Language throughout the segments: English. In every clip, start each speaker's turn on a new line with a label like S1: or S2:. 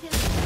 S1: kill.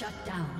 S1: Shut down.